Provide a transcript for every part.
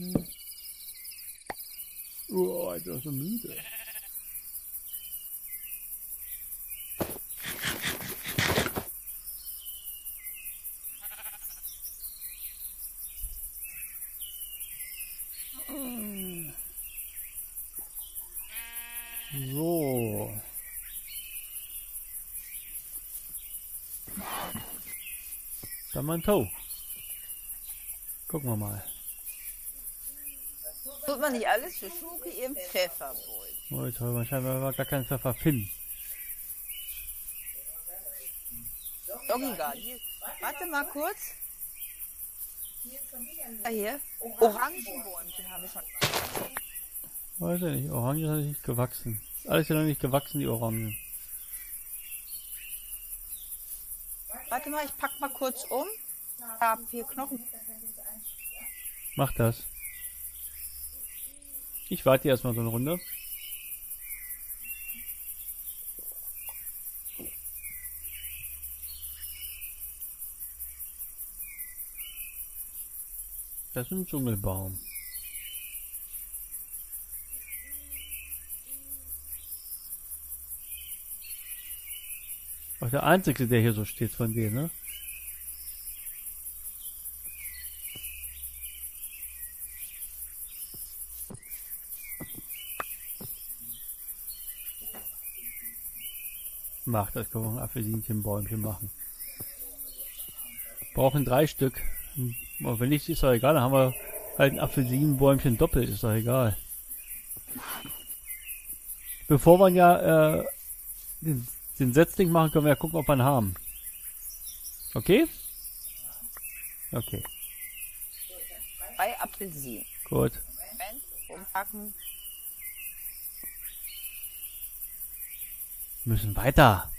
Hm. Oh, ich bin so müde. So. Dann mal ein Tau. Gucken wir mal. Man nicht alles für Schuke im Pfefferbrot. Oh, toll, wahrscheinlich haben wir gar keinen Pfeffer finden. Doggigar, hier. Warte mal kurz. Ah, hier. Orangenbäumchen habe ich schon. Weiß ich nicht, Orange ist noch nicht gewachsen. Alles ja noch nicht gewachsen, die Orangen. Warte mal, ich pack mal kurz um. Ich habe hier Knochen. Mach das. Ich warte erstmal so eine Runde. Das ist ein Dschungelbaum. Auch der einzige, der hier so steht von denen, ne? Macht das können wir ein Apfelsinchenbäumchen machen. Brauchen drei Stück. Aber wenn nicht, ist doch egal. Dann haben wir halt ein Apfelsinenbäumchen doppelt. Ist doch egal. Bevor wir ja äh, den, den Setzling machen, können wir ja gucken, ob wir ihn haben. Okay? Okay, Drei Apfelsinen. gut. Moment, umpacken. Müssen weiter.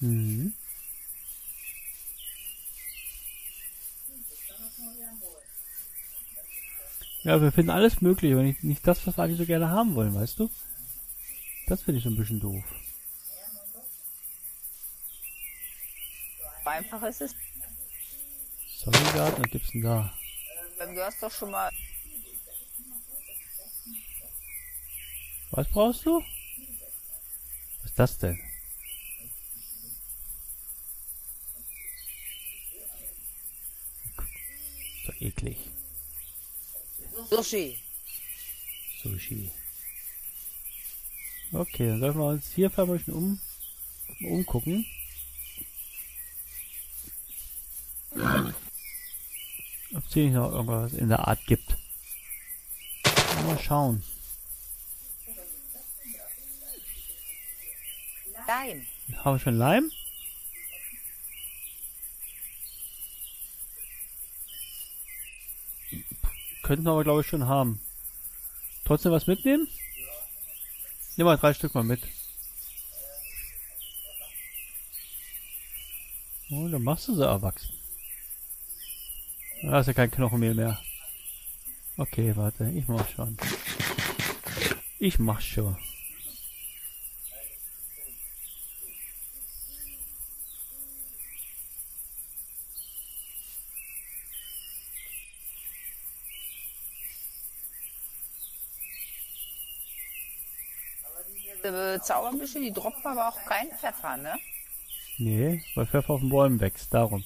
Mhm. Ja, wir finden alles mögliche, aber nicht, nicht das, was wir eigentlich so gerne haben wollen, weißt du? Das finde ich so ein bisschen doof. Einfach ist es. Sorry, Garten, was gibt's denn da? Ähm, Du hast doch schon mal. Was brauchst du? Was ist das denn? So eklig. Sushi. Sushi. Okay, dann sollten wir uns hier vielleicht um, umgucken. Ob es hier nicht noch irgendwas in der Art gibt. Mal schauen. Leim. Haben wir schon Leim? Könnten wir aber, glaube ich, schon haben. Trotzdem was mitnehmen? Nimm mal drei Stück mal mit. Oh, dann machst du sie erwachsen. Da ist ja kein Knochenmehl mehr. Okay, warte, ich mach schon. Ich mach schon. Zauberbüsche, die droppen aber auch keinen Pfeffer, ne? Nee, weil Pfeffer auf den Bäumen wächst, darum.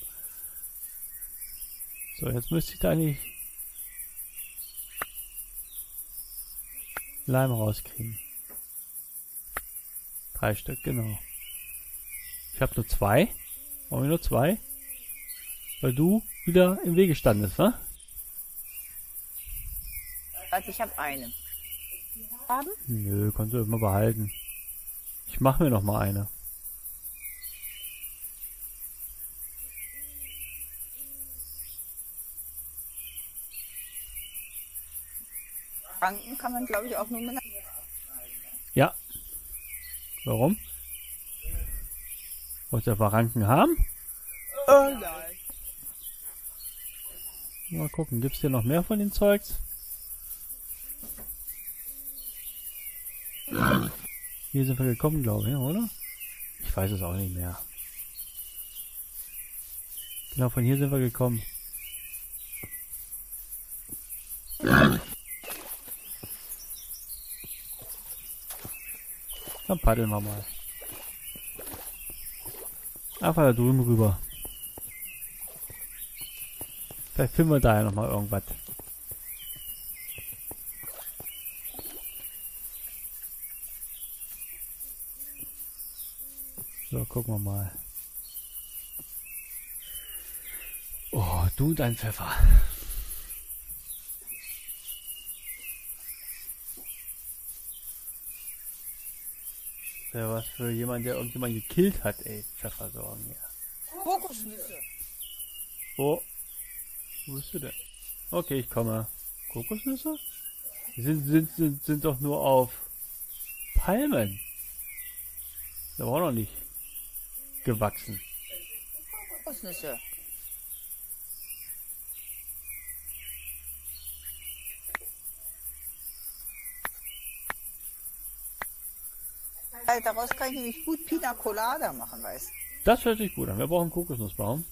So, jetzt müsste ich da eigentlich Leim rauskriegen. Drei Stück, genau. Ich habe nur zwei. Warum nur zwei? Weil du wieder im Wege standest, wa? Also ich habe eine. Haben? Nö, kannst du immer behalten. Ich mache mir noch mal eine. Franken kann man, glaube ich, auch nur mit Ja. Warum? Wolltest du Ranken haben? Oh nein. Mal gucken, gibt's hier noch mehr von den Zeugs? Hier sind wir gekommen, glaube ich, oder? Ich weiß es auch nicht mehr. Genau, von hier sind wir gekommen. Dann paddeln wir mal. Einfach da drüben rüber. Vielleicht finden wir da ja nochmal irgendwas. So, gucken wir mal. Oh, du und dein Pfeffer. Ja, was für jemand, der irgendjemand gekillt hat, ey. Pfeffersorgen, ja. Kokosnüsse. Wo? Wo bist du denn? Okay, ich komme. Kokosnüsse? Die sind, sind, sind, sind doch nur auf Palmen. Da war noch nicht gewachsen. Kokosnüsse. Daraus kann ich nämlich gut Pina Colada machen, weißt du. Das hört sich gut an. Wir brauchen einen Kokosnussbaum.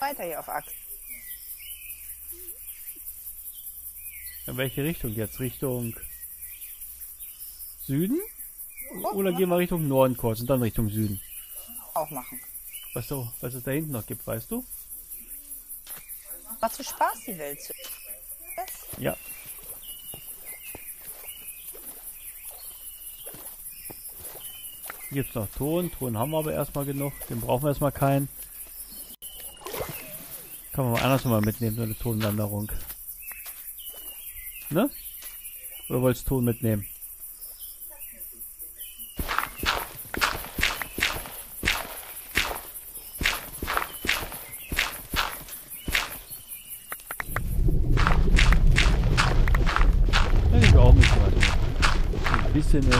Weiter hier auf Achse. In welche Richtung jetzt? Richtung Süden? Oder gehen wir Richtung Norden kurz und dann Richtung Süden? Auch machen. Was, so, was es da hinten noch gibt, weißt du? Macht so Spaß, die Welt zu. Ja. Hier gibt's noch Ton. Ton haben wir aber erstmal genug. Den brauchen wir erstmal keinen. Kann man mal anders mal mitnehmen, so eine Tonwanderung. Ne? Oder wolltest du Ton mitnehmen? Ja, ich auch nicht weiter. Ein bisschen ist.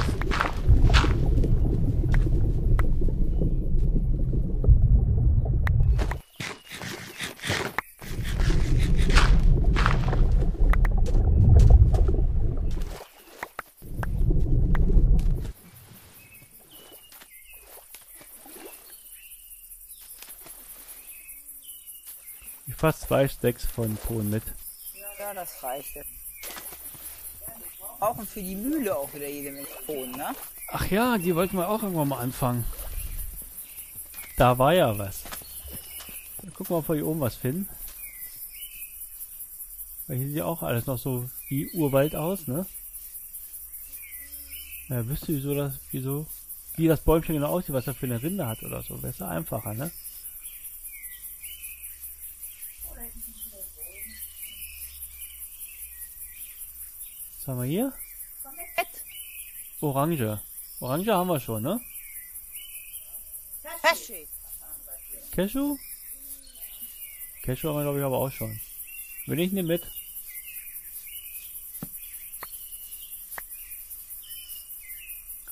Ich fasse zwei Stacks von Ton mit. Ja, das reicht. jetzt. Brauchen für die Mühle auch wieder jede Menge Bohnen, ne? Ach ja, die wollten wir auch irgendwann mal anfangen. Da war ja was. Dann gucken wir, ob wir hier oben was finden. Weil hier sieht ja auch alles noch so wie Urwald aus, ne? Ja, wüsste wieso das, wieso, wie das Bäumchen genau aussieht, was er für eine Rinde hat oder so. Wäre einfacher, ne? Haben wir hier? Orange. Orange haben wir schon, ne? Cashew. Cashew? Cashew haben wir, glaube ich, aber auch schon. Will ich nicht mit.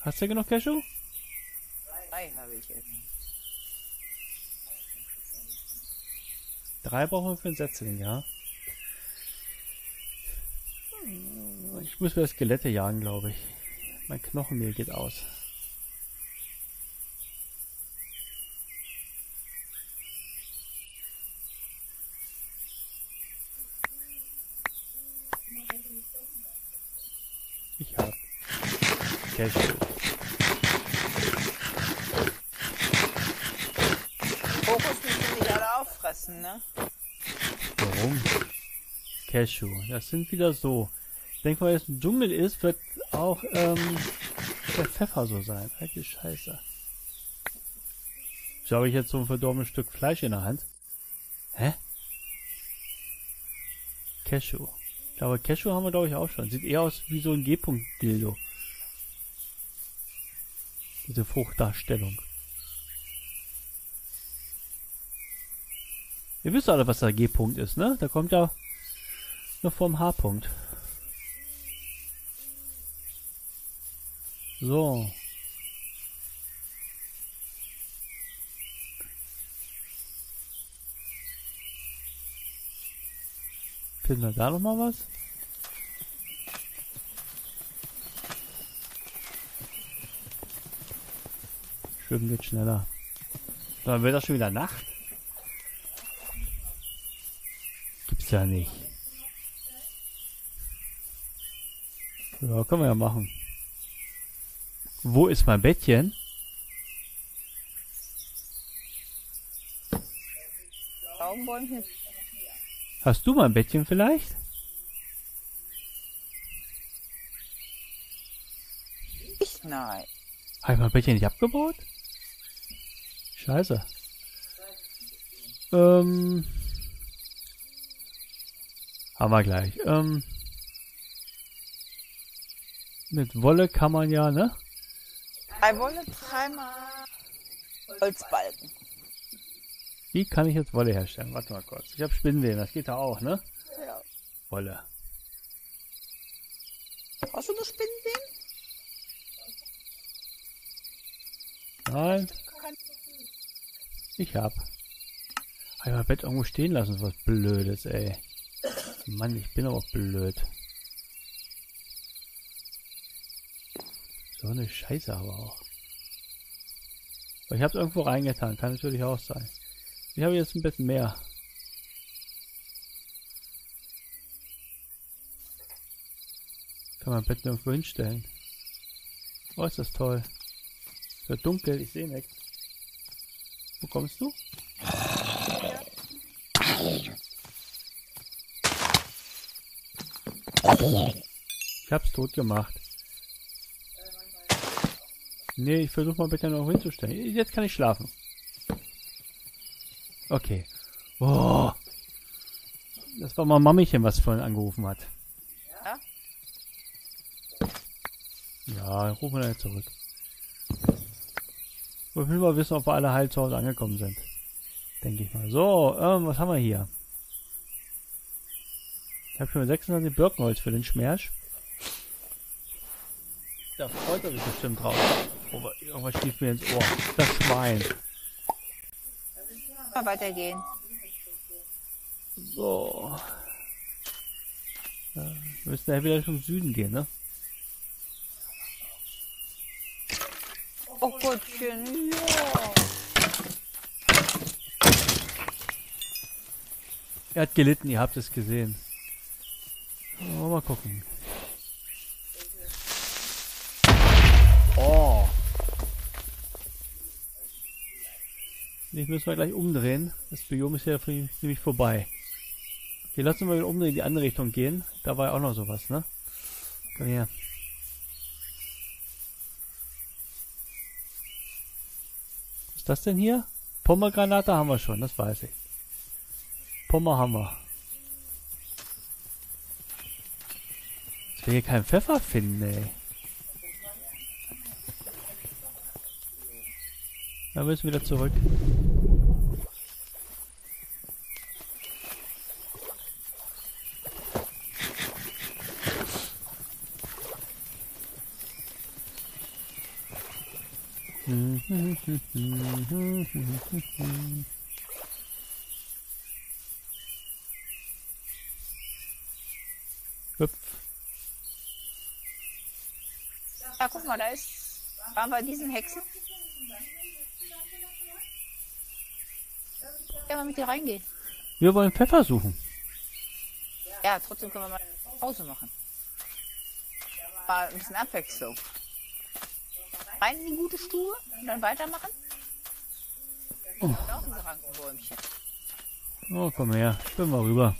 Hast du genug Cashew? Drei habe ich jetzt. Drei brauchen wir für ein Setzling, ja. Ich muss wieder Skelette jagen, glaube ich. Mein Knochenmehl geht aus. Ich hab Cashew. Kokosnüsse nicht alle auffressen, ne? Warum? Cashew. Das sind wieder so. Ich denke mal, es ein Dschungel ist, wird auch ähm, der Pfeffer so sein. Alte Scheiße. So habe ich jetzt so ein verdorbenes Stück Fleisch in der Hand. Hä? Cashew. Ich glaube, Cashew haben wir glaube ich auch schon. Sieht eher aus wie so ein G-Punkt-Dildo. Diese Fruchtdarstellung. Ihr wisst alle, was der G-Punkt ist, ne? Da kommt ja noch vorm H-Punkt. So. Finden wir da nochmal was? Schwimmen geht schneller. Dann wird das schon wieder Nacht? Gibt's ja nicht. Ja, können wir ja machen. Wo ist mein Bettchen? Hast du mein Bettchen vielleicht? Ich nein. Habe ich mein Bettchen nicht abgebaut? Scheiße. Ähm. Haben wir gleich. Ähm. Mit Wolle kann man ja, ne? Drei Wolle, dreimal Holzbalken. Wie kann ich jetzt Wolle herstellen? Warte mal kurz. Ich habe Spinnweben, das geht da auch, ne? Ja. Wolle. Hast du noch Spinnenweben? Nein, ich hab. Mein Bett irgendwo stehen lassen, was Blödes, ey. Mann, ich bin aber blöd. So eine Scheiße aber auch. Aber ich hab's irgendwo reingetan, kann natürlich auch sein. Ich habe jetzt ein bisschen mehr. Kann man Bett irgendwo hinstellen. Oh, ist das toll. Es wird dunkel, ich sehe nichts. Wo kommst du? Ich hab's tot gemacht. Nee, ich versuche mal bitte noch hinzustellen. Jetzt kann ich schlafen. Okay. Oh. Das war mal Mamichen, was vorhin angerufen hat. Ja? Ja, rufen wir zurück. Ich will mal wissen, ob wir alle heil zu Hause angekommen sind. Denke ich mal. So, ähm, was haben wir hier? Ich habe schon 26 Birkenholz für den Schmersch. Da freut er sich bestimmt drauf. Oh, irgendwas stief mir ins Ohr. Das Schwein. Mal weitergehen. So. Ja, wir müssen ja wieder zum Süden gehen, ne? Oh Gottchen, ja. Er hat gelitten, ihr habt es gesehen. Oh, mal gucken. Oh. Jetzt müssen wir gleich umdrehen. Das Biom ist ja für- nämlich vorbei. Okay, lassen wir wieder umdrehen, in die andere Richtung gehen. Da war ja auch noch sowas, ne? Komm her. Was ist das denn hier? Pommergranate haben wir schon, das weiß ich. Pommer haben wir. Dass wir hier keinen Pfeffer finden, ey. Dann müssen wir wieder zurück. Hüpf. Ja, guck mal, da ist. Waren wir diesen Hexen? Ja, mal mit dir reingehen. Wir wollen Pfeffer suchen. Ja, trotzdem können wir mal Pause machen. Mal ein bisschen Abwechslung. Rein in die gute Stube und dann weitermachen. Oh. Auch diese Rankenbäumchen. Oh, komm her. Schwimm mal rüber.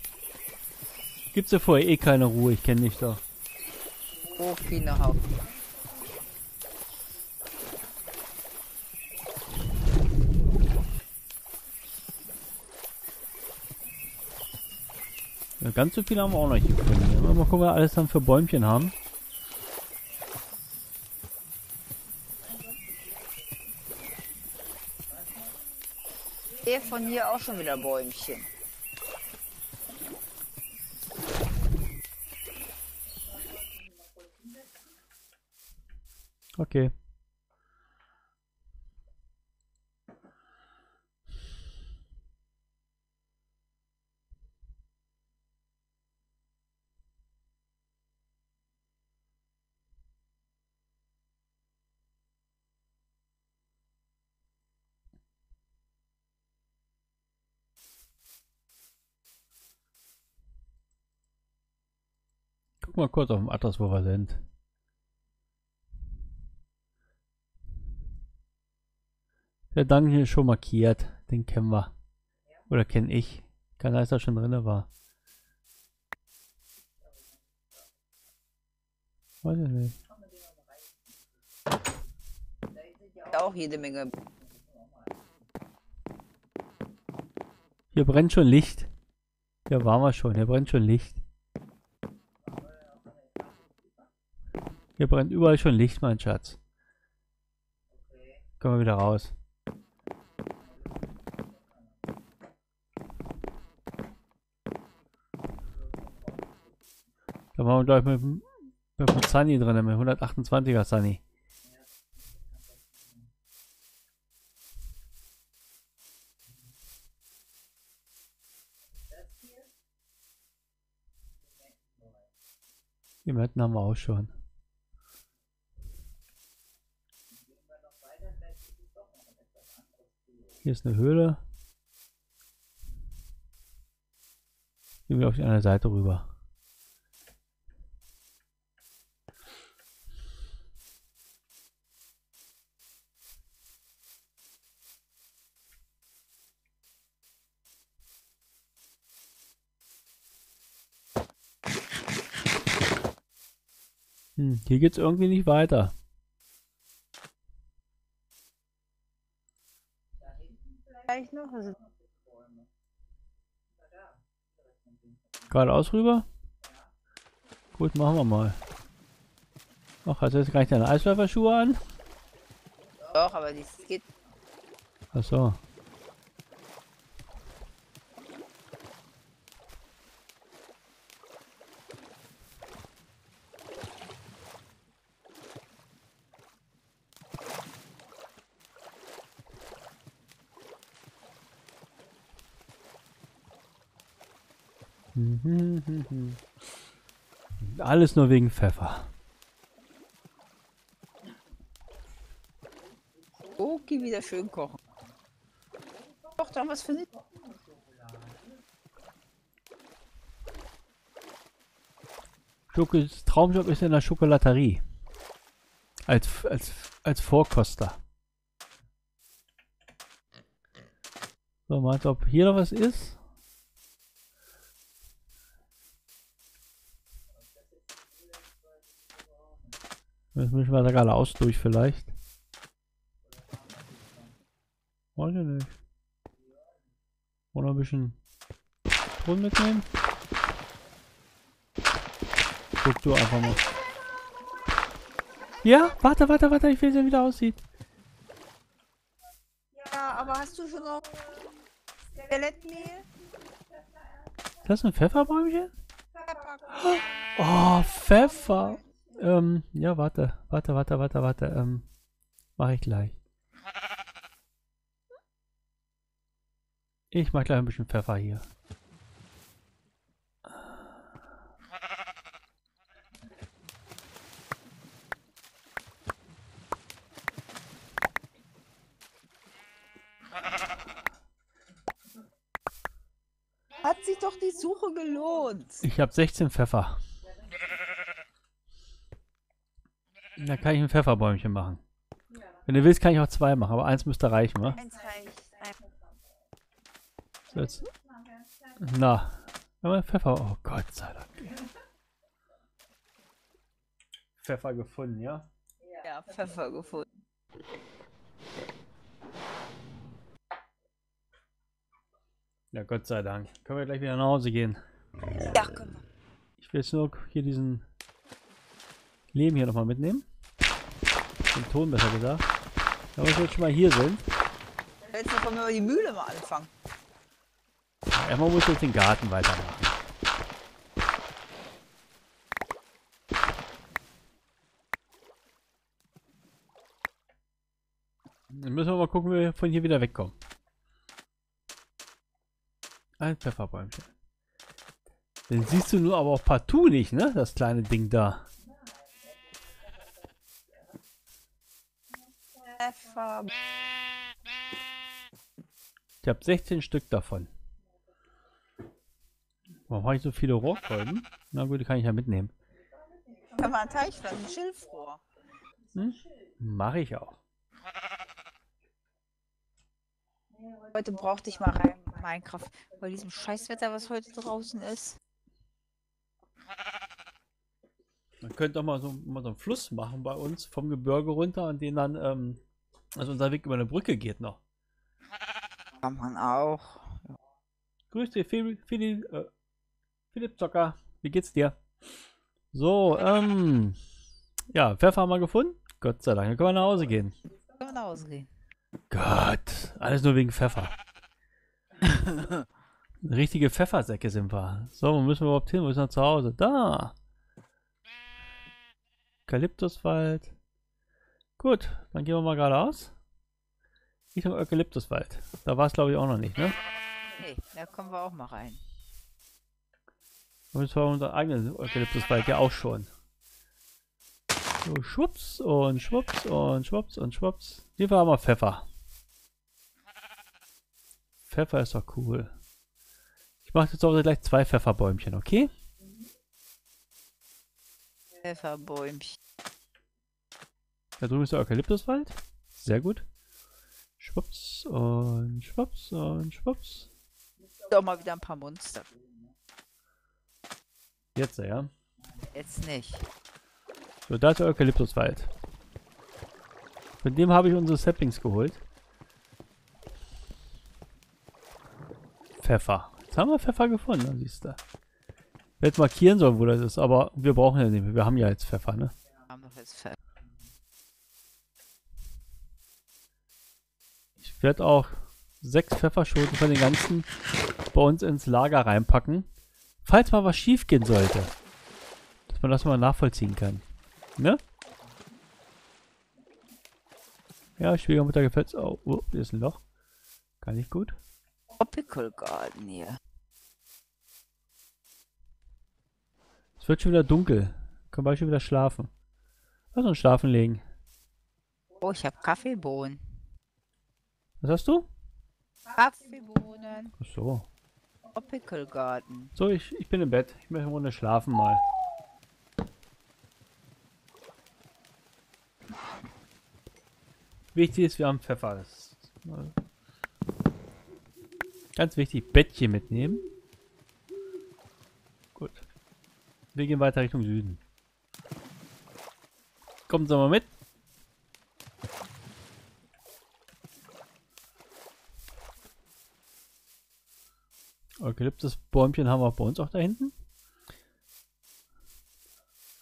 Gibt's ja vorher eh keine Ruhe, ich kenne dich doch. Oh, viele Ja, ganz so viele haben wir auch noch nicht gefunden. Mal gucken, was wir alles dann für Bäumchen haben. Hier von hier auch schon wieder Bäumchen. Okay. Mal kurz auf dem Atlas, wo wir sind. Der Dungeon ist schon markiert. Den kennen wir. Oder kenne ich. Kann sein, dass er schon drin war. Weiß ich nicht. Auch jede Menge. Hier brennt schon Licht. Hier waren wir schon. Hier brennt schon Licht. Hier brennt überall schon Licht, mein Schatz. Kommen wir wieder raus. Da waren wir gleich mit, mit dem Sunny drin, mit 128er Sunny. Die Metten haben wir auch schon. Hier ist eine Höhle. Gehen wir auf die andere Seite rüber. Hm, hier geht's irgendwie nicht weiter. Vielleicht noch. Also, Geradeaus rüber? Gut, machen wir mal. Ach, hast du jetzt gar nicht deine Eisläuferschuhe an? doch, aber die geht. Ach Alles nur wegen Pfeffer. Okay, wieder schön kochen. Doch, da haben wir es für nicht. Schoko Traumjob ist in der Schokolaterie. Als, als, als Vorkoster. So, mal, ob hier noch was ist. Jetzt müssen wir da geradeaus durch vielleicht. Weiß ich nicht. Oder ein bisschen Ton mitnehmen? Guck du einfach mal. Ja, warte, warte, warte, ich will sehen, wie der aussieht. Ja, aber hast du schon noch Skelettmehl? Ist das ein Pfefferbäumchen? Oh, Pfeffer. Ähm, ja, warte, warte, warte, warte, warte, ähm, mach ich gleich. Ich mach gleich ein bisschen Pfeffer hier. Hat sich doch die Suche gelohnt. Ich habe 16 Pfeffer. Da kann ich ein Pfefferbäumchen machen. Wenn du willst, kann ich auch zwei machen, aber eins müsste reichen, wa? Eins reicht. Ein- So, jetzt. Na, aber Pfeffer. Oh Gott sei Dank. Pfeffer gefunden, ja? Ja, Pfeffer gefunden. Ja, Gott sei Dank. Können wir gleich wieder nach Hause gehen. Ja, können wir. Ich will jetzt nur hier diesen Lehm hier nochmal mitnehmen. Den Ton besser gesagt. Wenn wir jetzt schon mal hier sind. Jetzt können wir die Mühle mal anfangen. Erstmal muss ich jetzt den Garten weitermachen. Dann müssen wir mal gucken, wie wir von hier wieder wegkommen. Ein Pfefferbäumchen. Den siehst du nur aber auch partout nicht, ne? Das kleine Ding da. Pfeffer. Ich habe 16 Stück davon. Warum habe ich so viele Rohrkolben? Na gut, die kann ich ja mitnehmen. Kann man einen Teich pflanzen, Schilfrohr. Hm? Mache ich auch. Heute brauchte ich mal rein Minecraft. Bei diesem Scheißwetter, was heute draußen ist. Man könnte auch mal so, mal so einen Fluss machen bei uns vom Gebirge runter und den dann, ähm, also unser Weg über eine Brücke geht noch. Kann man auch. Grüß dich, Philipp, Philipp, äh, Philipp Zocker. Wie geht's dir? So, ähm, ja, Pfeffer haben wir gefunden. Gott sei Dank, dann können wir nach Hause gehen. Können wir nach Hause gehen. Gott, alles nur wegen Pfeffer. Richtige Pfeffersäcke sind wir. So, wo müssen wir überhaupt hin? Wo ist noch zu Hause? Da. Eukalyptuswald. Gut, dann gehen wir mal geradeaus. Richtung Eukalyptuswald. Da war es glaube ich auch noch nicht, ne? Nee, da kommen wir auch mal rein. Und das war unser eigener Eukalyptuswald ja auch schon. So, schwupps und schwupps und schwupps und schwupps. Hier war mal Pfeffer. Pfeffer ist doch cool. Ich mache jetzt auch gleich zwei Pfefferbäumchen, okay? Pfefferbäumchen. Da drüben ist der Eukalyptuswald. Sehr gut. Schwupps und schwupps und schwupps. Doch mal wieder ein paar Monster. Jetzt, ja. Jetzt nicht. So, da ist der Eukalyptuswald. Von dem habe ich unsere Saplings geholt. Pfeffer. Jetzt haben wir Pfeffer gefunden, dann siehst du. Werde jetzt markieren sollen, wo das ist, aber wir brauchen ja nicht mehr. Wir haben ja jetzt Pfeffer, ne? Wir haben doch jetzt Pfeffer. Ich werde auch sechs Pfefferschoten von den ganzen bei uns ins Lager reinpacken. Falls mal was schief gehen sollte. Dass man das mal nachvollziehen kann. Ne? Ja, Schwiegermutter gefällt's. Oh, oh, hier ist ein Loch. Gar nicht gut. Tropical Garden hier. Es wird schon wieder dunkel. Können wir schon wieder schlafen. Lass uns schlafen legen. Oh, ich habe Kaffeebohnen. Was hast du? Kaffeebohnen. Ach so. Tropical Garden. So, ich, ich bin im Bett. Ich möchte eine Runde schlafen mal. Wichtig ist, wir haben Pfeffer. Äh, ganz wichtig, Bettchen mitnehmen. Gut. Wir gehen weiter Richtung Süden. Kommen Sie mal mit. Eukalyptusbäumchen haben wir bei uns auch da hinten.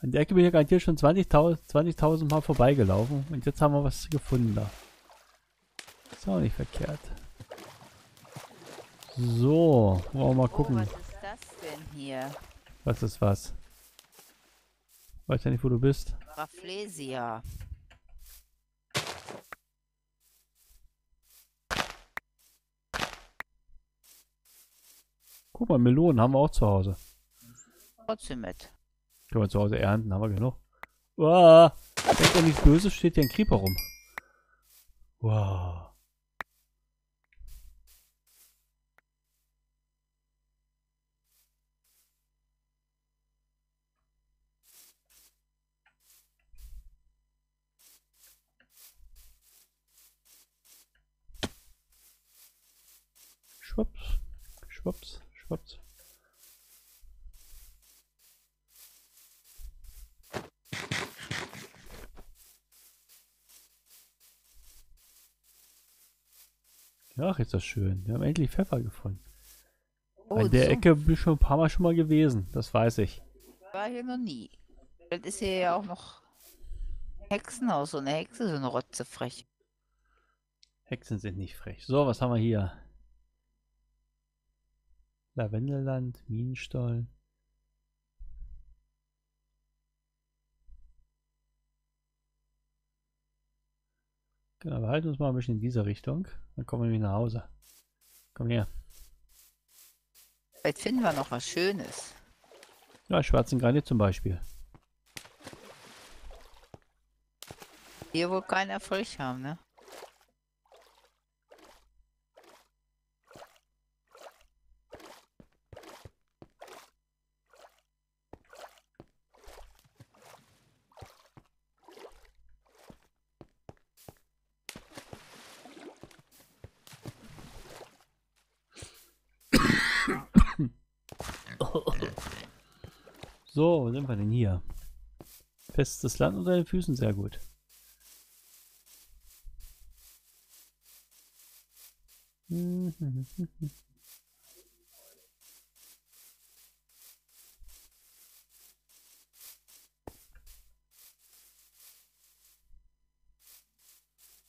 An der Ecke bin ich ja garantiert schon 20.000 20 Mal vorbeigelaufen und jetzt haben wir was gefunden da. Ist auch nicht verkehrt. So, wollen wir mal Oh, gucken. was ist das denn hier? Was ist was? Weiß ja nicht, wo du bist. Rafflesia. Guck mal, Melonen haben wir auch zu Hause. Trotzdem mit. Können wir zu Hause ernten, haben wir genug. Wow, denkt doch nichts Böses, steht hier ein Creeper rum. Wow. Schwupps, schwupps, schwupps. Ach, ist das schön. Wir haben endlich Pfeffer gefunden. Oh, An der so. Ecke bin ich schon ein paar Mal schon mal gewesen. Das weiß ich. War hier noch nie. Das ist hier ja auch noch Hexenhaus. So eine Hexe, so eine Rotze frech. Hexen sind nicht frech. So, was haben wir hier? Lavendelland, Minenstollen. Genau, wir halten uns mal ein bisschen in diese Richtung. Dann kommen wir nach Hause. Komm her. Vielleicht finden wir noch was Schönes. Ja, schwarzen Granit zum Beispiel. Hier wohl keinen Erfolg haben, ne? So, wo sind wir denn hier? Festes Land unter den Füßen, sehr gut.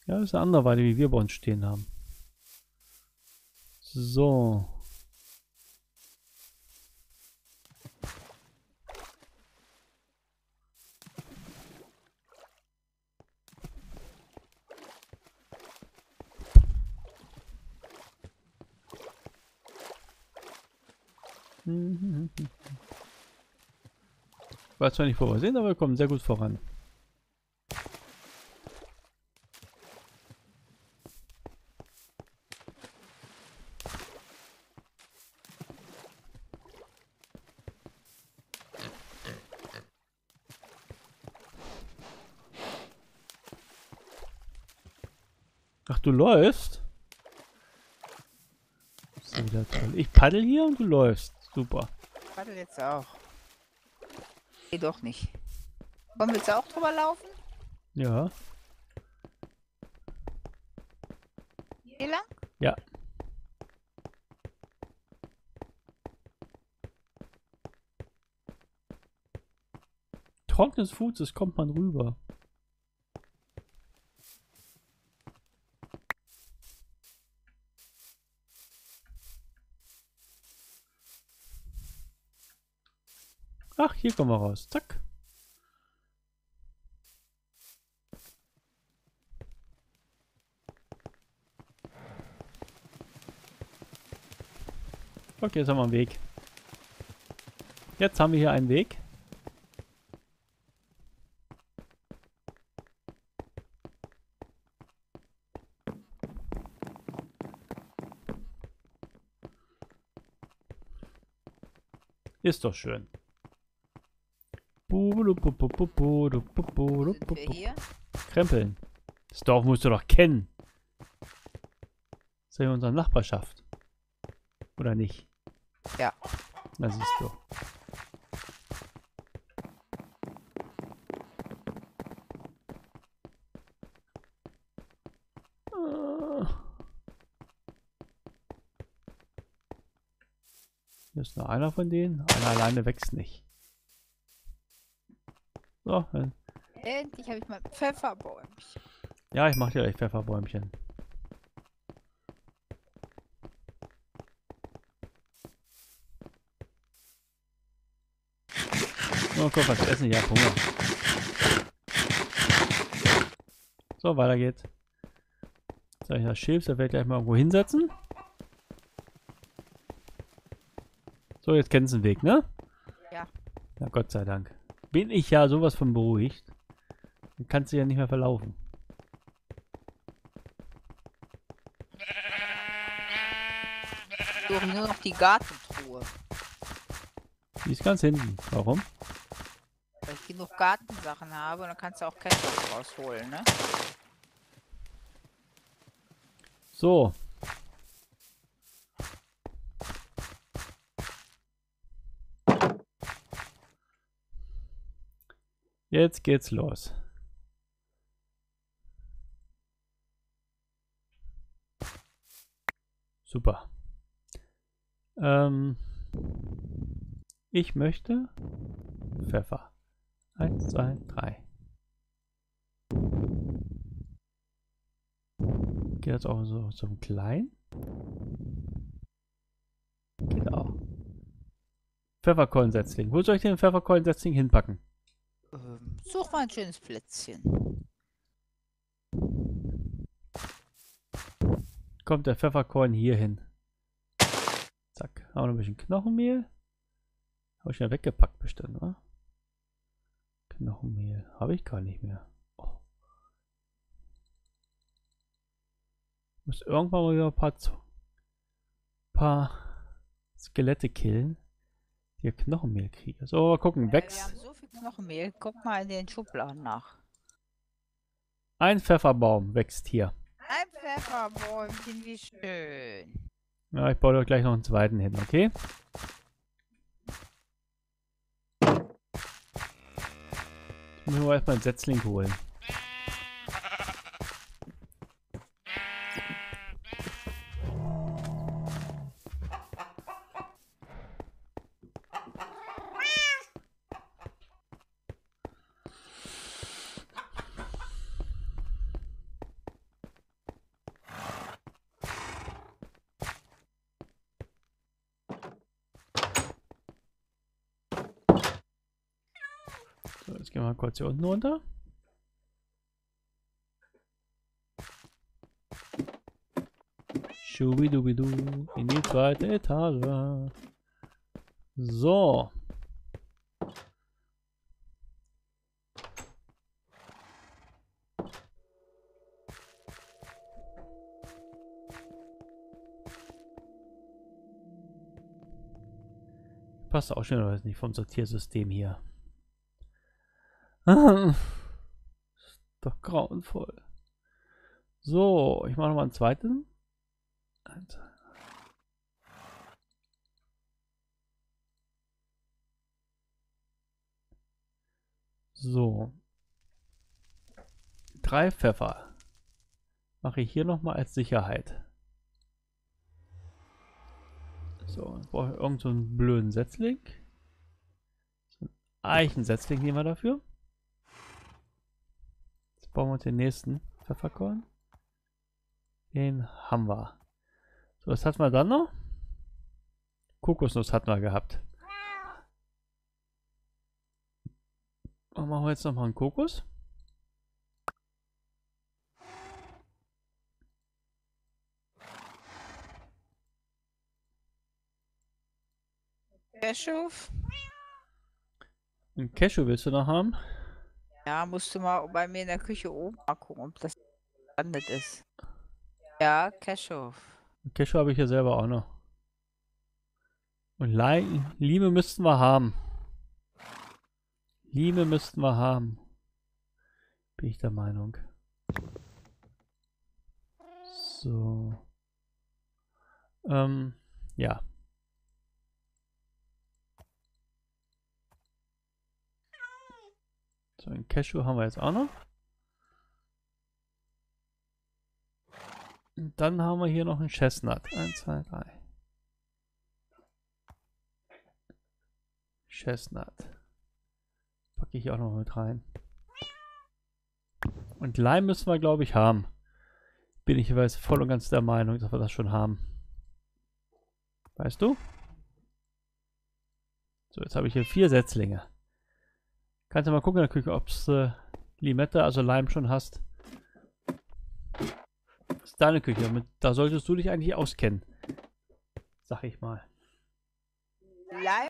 Ja, das ist eine andere Weide, wie wir bei uns stehen haben. So. Ich weiß zwar nicht, sind, aber wir kommen sehr gut voran. Ach, du läufst? Ich paddel hier und du läufst. Super. Warte jetzt auch. Nee, doch nicht. Wollen wir jetzt auch drüber laufen? Ja. Hier lang? Ja. Trockenes Fußes kommt man rüber. Ach, hier kommen wir raus. Zack. Okay, jetzt haben wir einen Weg. Jetzt haben wir hier einen Weg. Ist doch schön. Hier? Krempeln. Das Dorf musst du doch kennen. Das ist ja in unserer Nachbarschaft. Oder nicht? Ja. Na siehst du. Ah. Hier ist nur einer von denen. Einer alleine wächst nicht. So, dann- Endlich habe ich mein Pfefferbäumchen. ja, ich mache dir gleich Pfefferbäumchen. Oh, guck, was essen. Ich hab Hunger. So, weiter geht's. Soll ich das Schilf, da werde ich gleich mal irgendwo hinsetzen. So, jetzt kennst du den Weg, ne? Ja. Na Gott sei Dank. Bin ich ja sowas von beruhigt. Dann kannst du ja nicht mehr verlaufen. Suche nur noch die Gartentruhe. Die ist ganz hinten. Warum? Weil ich genug Gartensachen habe und dann kannst du auch Ketchup rausholen, ne? So. Jetzt geht's los. Super. Ähm, ich möchte Pfeffer. Eins, zwei, drei. Geht das auch so zum Klein? Geht auch. Pfefferkornsetzling. Wo soll ich den Pfefferkornsetzling hinpacken? Such mal ein schönes Plätzchen. Kommt der Pfefferkorn hier hin. Zack. Haben wir noch ein bisschen Knochenmehl. Habe ich ja weggepackt bestimmt, oder? Knochenmehl. Habe ich gar nicht mehr. Oh. Muss irgendwann mal wieder ein paar, paar Skelette killen, die ihr Knochenmehl kriegen. So, mal gucken. Äh, Wir Wächst. haben so viel Knochenmehl. Guck mal in den Schubladen nach. Ein Pfefferbaum wächst hier. Ein Pfefferbäumchen, wie schön. Ja, ich baue doch gleich noch einen zweiten hin, okay? Müssen wir erstmal einen Setzling holen. Kurz hier unten runter. Schubidubidu in die zweite Etage. So. Passt auch schon weiß nicht vom Sortiersystem hier. Doch grauenvoll. So, ich mache noch mal einen zweiten. So. Drei Pfeffer. Mache ich hier noch mal als Sicherheit. So, ich brauche irgend so einen blöden Setzling. So einen Eichensetzling nehmen wir dafür. Bauen wir uns den nächsten Pfefferkorn. Den haben wir. So, was hatten wir dann noch? Kokosnuss hatten wir gehabt. Und machen wir jetzt nochmal einen Kokos. Cashew? Einen Cashew willst du noch haben? Ja, musst du mal bei mir in der Küche oben mal gucken, ob das gelandet ist. Ja. Einen Cashew habe ich ja selber auch noch. Und Li Lime müssten wir haben. Lime müssten wir haben. Bin ich der Meinung. So. Ähm, ja. So, einen Cashew haben wir jetzt auch noch. Und dann haben wir hier noch einen Chestnut. 1, 2, 3. Chestnut. Packe ich auch noch mit rein. Und Lime müssen wir, glaube ich, haben. Bin ich jeweils voll und ganz der Meinung, dass wir das schon haben. Weißt du? So, jetzt habe ich hier vier Setzlinge. Kannst du mal gucken in der Küche, ob es äh, Limette, also Lime schon hast. Das ist deine Küche. Mit, da solltest du dich eigentlich auskennen. Sag ich mal. Lime